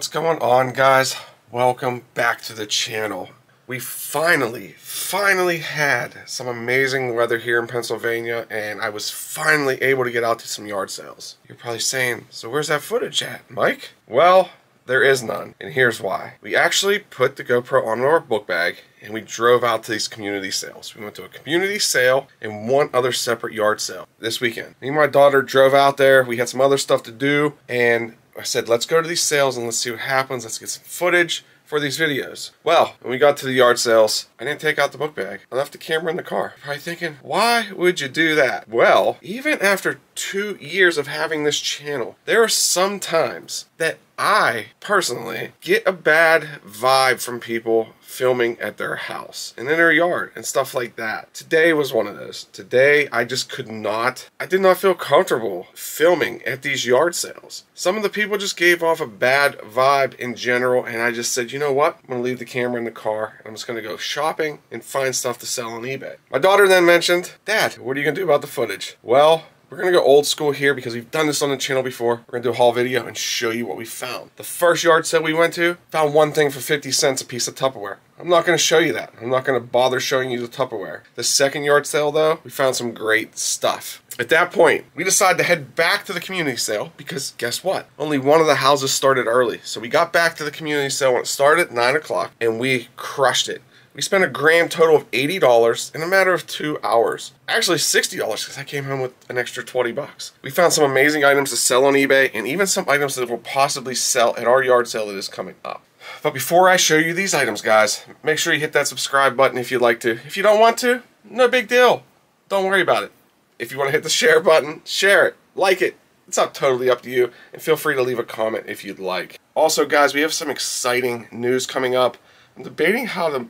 What's going on guys? Welcome back to the channel. We finally, finally had some amazing weather here in Pennsylvania and I was finally able to get out to some yard sales. You're probably saying, so where's that footage at, Mike? Well, there is none, and here's why. We actually put the GoPro on our book bag and we drove out to these community sales. We went to a community sale and one other separate yard sale this weekend. Me and my daughter drove out there. We had some other stuff to do, and I said, let's go to these sales and let's see what happens. Let's get some footage for these videos. Well, when we got to the yard sales, I didn't take out the book bag. I left the camera in the car. Probably thinking, why would you do that? Well, even after two years of having this channel, there are some times that I personally get a bad vibe from people filming at their house and in their yard and stuff like that. Today was one of those. Today I just could not, I did not feel comfortable filming at these yard sales. Some of the people just gave off a bad vibe in general and I just said, you know what? I'm going to leave the camera in the car. I'm just going to go shopping and find stuff to sell on eBay. My daughter then mentioned, Dad, what are you going to do about the footage? Well, we're to go old school here because we've done this on the channel before. We're to do a haul video and show you what we found. The first yard sale we went to, found one thing for 50 cents a piece of Tupperware. I'm not going to show you that. I'm not going to bother showing you the Tupperware. The second yard sale though, we found some great stuff. At that point, we decided to head back to the community sale because guess what? Only one of the houses started early. So we got back to the community sale when it started at 9 o'clock and we crushed it. We spent a grand total of $80 in a matter of two hours. Actually, $60 because I came home with an extra 20 bucks. We found some amazing items to sell on eBay and even some items that will possibly sell at our yard sale that is coming up. But before I show you these items, guys, make sure you hit that subscribe button if you'd like to. If you don't want to, no big deal. Don't worry about it. If you want to hit the share button, share it, like it. It's not totally up to you, and feel free to leave a comment if you'd like. Also, guys, we have some exciting news coming up. I'm debating how to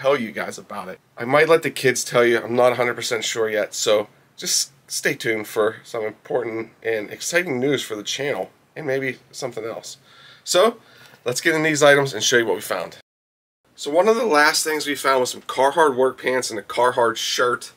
tell you guys about it. I might let the kids tell you. I'm not 100% sure yet. So just stay tuned for some important and exciting news for the channel and maybe something else. So let's get in these items and show you what we found. So one of the last things we found was some Carhartt work pants and a Carhartt shirt.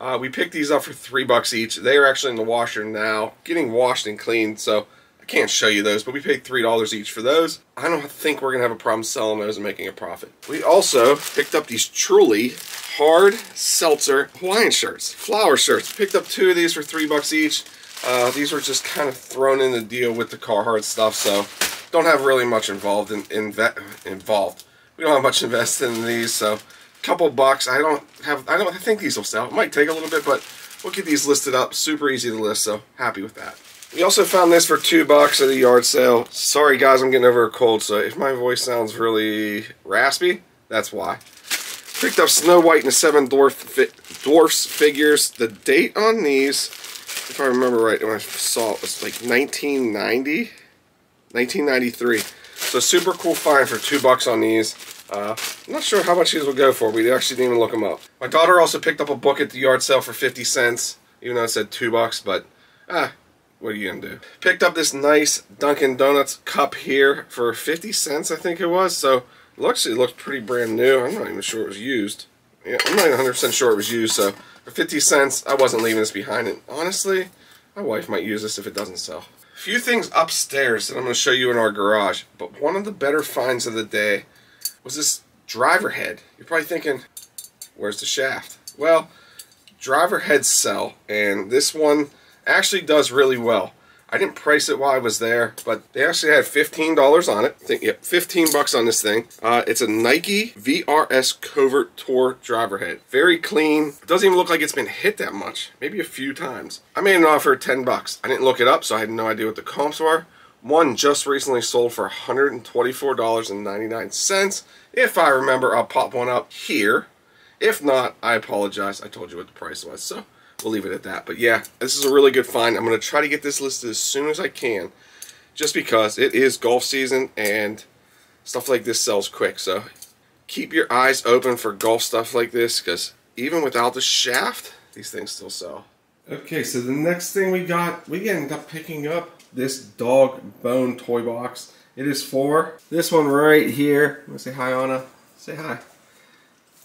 Uh, we picked these up for three bucks each. They are actually in the washer now, getting washed and cleaned. So can't show you those, but we paid $3 each for those. I don't think we're going to have a problem selling those and making a profit. We also picked up these truly hard seltzer Hawaiian shirts, flower shirts. Picked up two of these for three bucks each. Uh, these were just kind of thrown in the deal with the Carhartt stuff, so don't have really much involved in, in involved. We don't have much invested in these, so a couple bucks. I don't have. I don't I think these will sell. It might take a little bit, but we'll get these listed up. Super easy to list, so happy with that. We also found this for two bucks at a yard sale. Sorry guys, I'm getting over a cold, so if my voice sounds really raspy, that's why. Picked up Snow White and the Seven Dwarf fi Dwarfs figures. The date on these, if I remember right, when I saw it, was like 1990? 1993. So super cool find for two bucks on these. Uh, I'm not sure how much these will go for. We actually didn't even look them up. My daughter also picked up a book at the yard sale for 50 cents, even though it said two bucks, but ah, what are you gonna do? Picked up this nice Dunkin' Donuts cup here for 50 cents, I think it was. So it actually looks pretty brand new. I'm not even sure it was used. Yeah, I'm not 100% sure it was used. So for 50 cents, I wasn't leaving this behind. And honestly, my wife might use this if it doesn't sell. A few things upstairs that I'm to show you in our garage. But one of the better finds of the day was this driver head. You're probably thinking, where's the shaft? Well, driver heads sell. And this one actually does really well. I didn't price it while I was there, but they actually had $15 on it. I think, yep, 15 bucks on this thing. Uh, it's a Nike VRS Covert Tour driver head. Very clean. It doesn't even look like it's been hit that much. Maybe a few times. I made an offer of 10 bucks. I didn't look it up, so I had no idea what the comps were. One just recently sold for $124.99. If I remember, I'll pop one up here. If not, I apologize. I told you what the price was. So we'll leave it at that. But yeah, this is a really good find. I'm going to try to get this listed as soon as I can, just because it is golf season and stuff like this sells quick. So keep your eyes open for golf stuff like this, because even without the shaft, these things still sell. Okay, so the next thing we got, we ended up picking up this dog bone toy box. It is for this one right here. I'm gonna say hi, Anna. Say hi.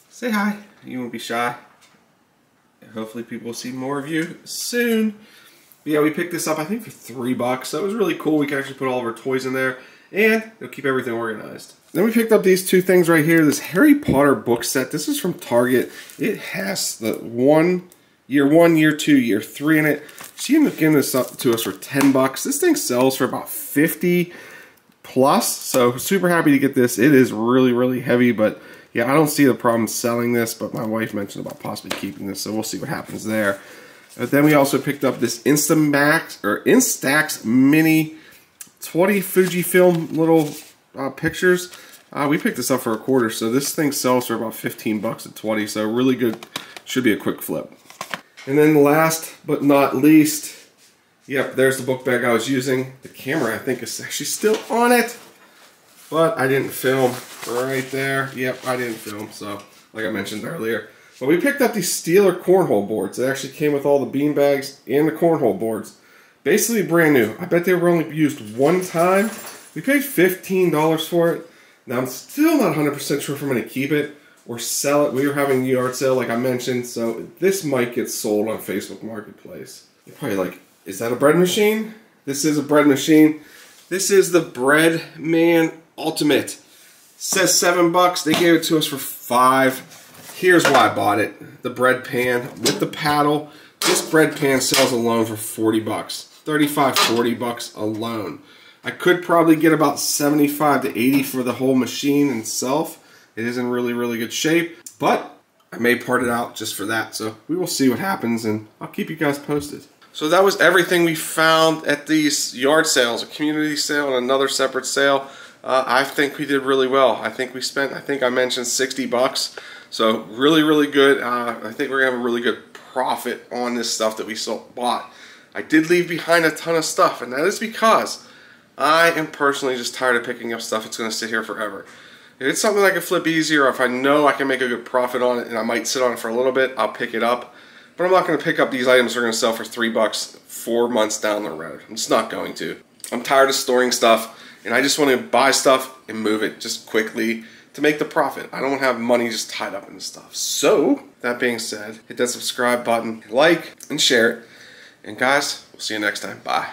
Say hi. You won't be shy hopefully people will see more of you soon. But yeah, we picked this up, I think, for three bucks. That was really cool. We can actually put all of our toys in there. and it'll keep everything organized. Then we picked up these two things right here. This Harry Potter book set. This is from Target. It has the one, year one, year two, year three in it. She ended up giving this up to us for 10 bucks. This thing sells for about 50 plus. So super happy to get this. It is really, really heavy, but yeah, I don't see the problem selling this, but my wife mentioned about possibly keeping this, so we'll see what happens there. But then we also picked up this Instamax or Instax Mini 20 Fujifilm little uh, pictures. Uh, we picked this up for a quarter, so this thing sells for about 15 bucks at 20, so really good, should be a quick flip. And then last but not least, yep, there's the book bag I was using. The camera, I think, is actually still on it, but I didn't film right there. Yep, I didn't film, so like I mentioned earlier. But we picked up these Steeler cornhole boards. It actually came with all the bean bags and the cornhole boards. Basically brand new. I bet they were only used one time. We paid $15 for it. Now I'm still not 100% sure if I'm going to keep it or sell it. We were having a yard sale like I mentioned, so this might get sold on Facebook Marketplace. You're probably like, is that a bread machine? This is a bread machine. This is the Bread Man Ultimate. Says seven bucks. They gave it to us for five. Here's why I bought it. The bread pan with the paddle. This bread pan sells alone for 40 bucks. 35, 40 bucks alone. I could probably get about 75 to 80 for the whole machine itself. It is in really, really good shape, but I may part it out just for that. So we will see what happens and I'll keep you guys posted. So that was everything we found at these yard sales, a community sale and another separate sale. Uh, I think we did really well. I think we spent, I think I mentioned 60 bucks. So really, really good. Uh, I think we're gonna have a really good profit on this stuff that we sold, bought. I did leave behind a ton of stuff, and that is because I am personally just tired of picking up stuff that's to sit here forever. If it's something I can flip easier, if I know I can make a good profit on it and I might sit on it for a little bit, I'll pick it up. But I'm not to pick up these items that are to sell for three bucks four months down the road. I'm just not going to. I'm tired of storing stuff, and I just want to buy stuff and move it just quickly to make the profit. I don't have money just tied up in stuff. So, that being said, hit that subscribe button, like, and share it. And guys, we'll see you next time. Bye.